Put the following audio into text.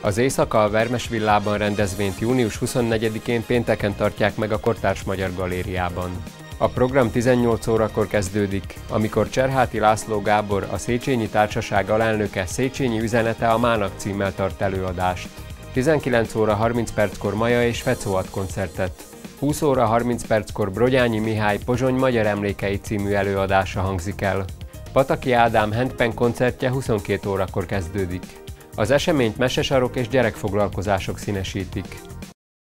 Az Éjszaka a Vermes Villában rendezvényt június 24-én pénteken tartják meg a Kortárs Magyar Galériában. A program 18 órakor kezdődik, amikor Cserháti László Gábor, a Széchenyi Társaság alelnöke Széchenyi üzenete a Mának címmel tart előadást. 19 óra 30 perckor Maja és Fecó koncertet. 20 óra 30 perckor Brogyányi Mihály Pozsony Magyar Emlékei című előadása hangzik el. Pataki Ádám Handpen koncertje 22 órakor kezdődik. Az eseményt mesesarok és gyerekfoglalkozások színesítik.